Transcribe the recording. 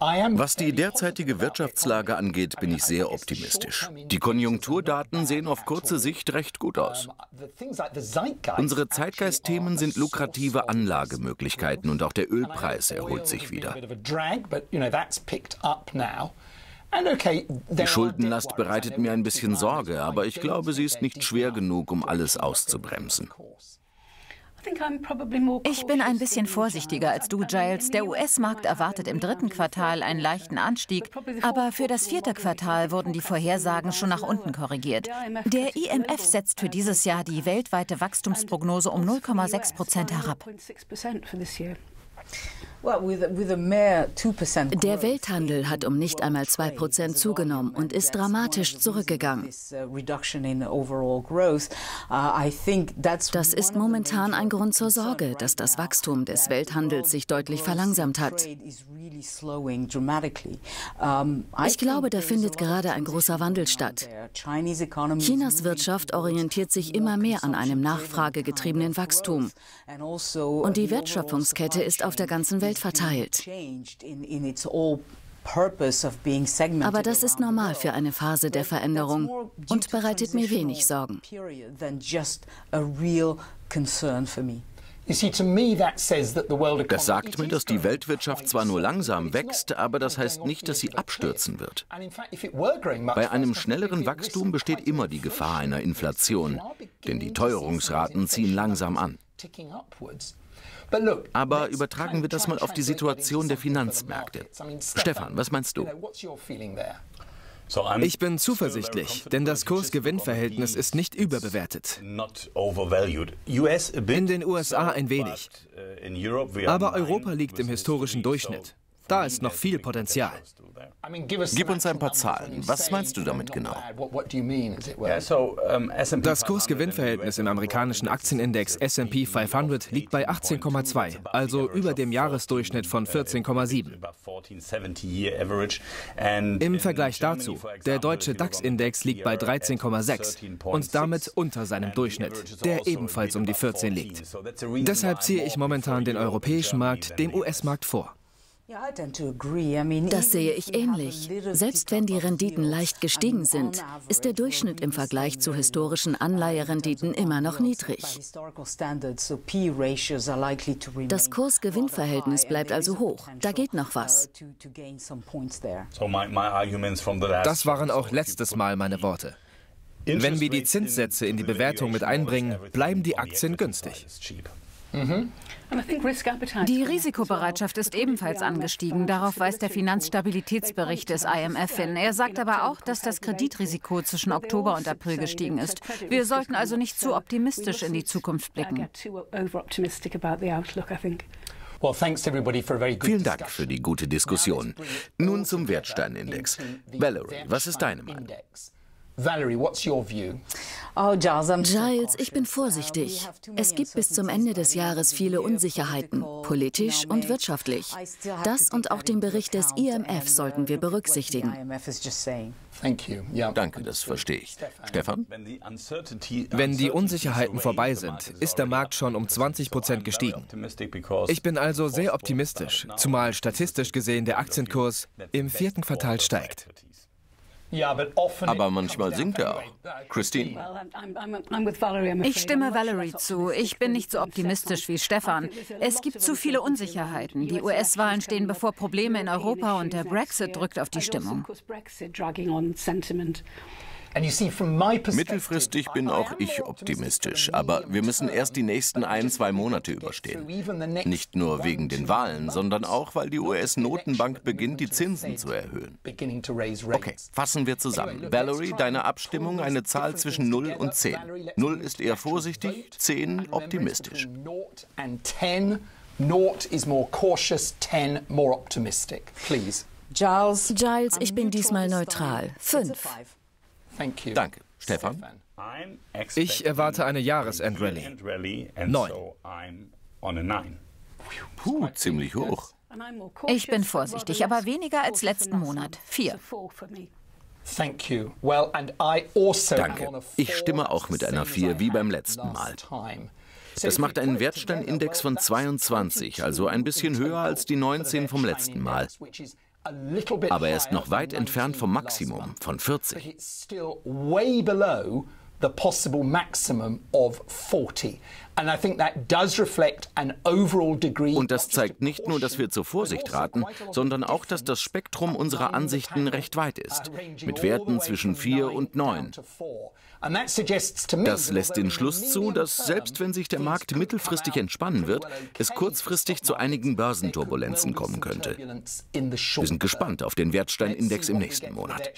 Was die derzeitige Wirtschaftslage angeht, bin ich sehr optimistisch. Die Konjunkturdaten sehen auf kurze Sicht recht gut aus. Unsere Zeitgeistthemen sind lukrative Anlagemöglichkeiten und auch der Ölpreis erholt sich wieder. Die Schuldenlast bereitet mir ein bisschen Sorge, aber ich glaube, sie ist nicht schwer genug, um alles auszubremsen. Ich bin ein bisschen vorsichtiger als du, Giles. Der US-Markt erwartet im dritten Quartal einen leichten Anstieg, aber für das vierte Quartal wurden die Vorhersagen schon nach unten korrigiert. Der IMF setzt für dieses Jahr die weltweite Wachstumsprognose um 0,6 Prozent herab. Der Welthandel hat um nicht einmal 2% zugenommen und ist dramatisch zurückgegangen. Das ist momentan ein Grund zur Sorge, dass das Wachstum des Welthandels sich deutlich verlangsamt hat. Ich glaube, da findet gerade ein großer Wandel statt. Chinas Wirtschaft orientiert sich immer mehr an einem nachfragegetriebenen Wachstum. Und die Wertschöpfungskette ist auf der ganzen Welt verteilt. Aber das ist normal für eine Phase der Veränderung und bereitet mir wenig Sorgen. Das sagt mir, dass die Weltwirtschaft zwar nur langsam wächst, aber das heißt nicht, dass sie abstürzen wird. Bei einem schnelleren Wachstum besteht immer die Gefahr einer Inflation, denn die Teuerungsraten ziehen langsam an. Aber übertragen wir das mal auf die Situation der Finanzmärkte. Stefan, was meinst du? Ich bin zuversichtlich, denn das Kurs-Gewinn-Verhältnis ist nicht überbewertet. In den USA ein wenig. Aber Europa liegt im historischen Durchschnitt. Da ist noch viel Potenzial. Gib uns ein paar Zahlen. Was meinst du damit genau? Das Kursgewinnverhältnis im amerikanischen Aktienindex SP 500 liegt bei 18,2, also über dem Jahresdurchschnitt von 14,7. Im Vergleich dazu, der deutsche DAX-Index liegt bei 13,6 und damit unter seinem Durchschnitt, der ebenfalls um die 14 liegt. Deshalb ziehe ich momentan den europäischen Markt dem US-Markt vor. Das sehe ich ähnlich. Selbst wenn die Renditen leicht gestiegen sind, ist der Durchschnitt im Vergleich zu historischen Anleiherenditen immer noch niedrig. Das Kurs-Gewinn-Verhältnis bleibt also hoch. Da geht noch was. Das waren auch letztes Mal meine Worte. Wenn wir die Zinssätze in die Bewertung mit einbringen, bleiben die Aktien günstig. Mhm. Die Risikobereitschaft ist ebenfalls angestiegen. Darauf weist der Finanzstabilitätsbericht des IMF hin. Er sagt aber auch, dass das Kreditrisiko zwischen Oktober und April gestiegen ist. Wir sollten also nicht zu optimistisch in die Zukunft blicken. Vielen Dank für die gute Diskussion. Nun zum Wertsteinindex. Valerie, was ist deine Meinung? Valerie, what's your view? Oh, Giles, ich bin vorsichtig. Es gibt bis zum Ende des Jahres viele Unsicherheiten, politisch und wirtschaftlich. Das und auch den Bericht des IMF sollten wir berücksichtigen. Danke, das verstehe ich. Stefan? Wenn die Unsicherheiten vorbei sind, ist der Markt schon um 20 Prozent gestiegen. Ich bin also sehr optimistisch, zumal statistisch gesehen der Aktienkurs im vierten Quartal steigt. Aber manchmal singt er auch. Christine? Ich stimme Valerie zu. Ich bin nicht so optimistisch wie Stefan. Es gibt zu viele Unsicherheiten. Die US-Wahlen stehen bevor Probleme in Europa und der Brexit drückt auf die Stimmung. Mittelfristig bin auch ich optimistisch, aber wir müssen erst die nächsten ein, zwei Monate überstehen. Nicht nur wegen den Wahlen, sondern auch, weil die US-Notenbank beginnt, die Zinsen zu erhöhen. Okay, fassen wir zusammen. Valerie, deine Abstimmung eine Zahl zwischen 0 und 10. 0 ist eher vorsichtig, 10 optimistisch. Naught is more cautious, 10 more optimistic. Please. Giles, Giles, ich bin diesmal neutral. Fünf. Danke. Stefan? Ich erwarte eine Jahresendrallye. Neun. Puh, ziemlich hoch. Ich bin vorsichtig, aber weniger als letzten Monat. Vier. Also Danke. Ich stimme auch mit einer 4 wie beim letzten Mal. Das macht einen Wertsteinindex von 22, also ein bisschen höher als die 19 vom letzten Mal. Aber er ist noch weit entfernt vom Maximum von 40 the possible maximum of 40. Und das zeigt nicht nur, dass wir zur Vorsicht raten, sondern auch, dass das Spektrum unserer Ansichten recht weit ist, mit Werten zwischen 4 und 9. Das lässt den Schluss zu, dass selbst wenn sich der Markt mittelfristig entspannen wird, es kurzfristig zu einigen Börsenturbulenzen kommen könnte. Wir sind gespannt auf den Wertsteinindex im nächsten Monat.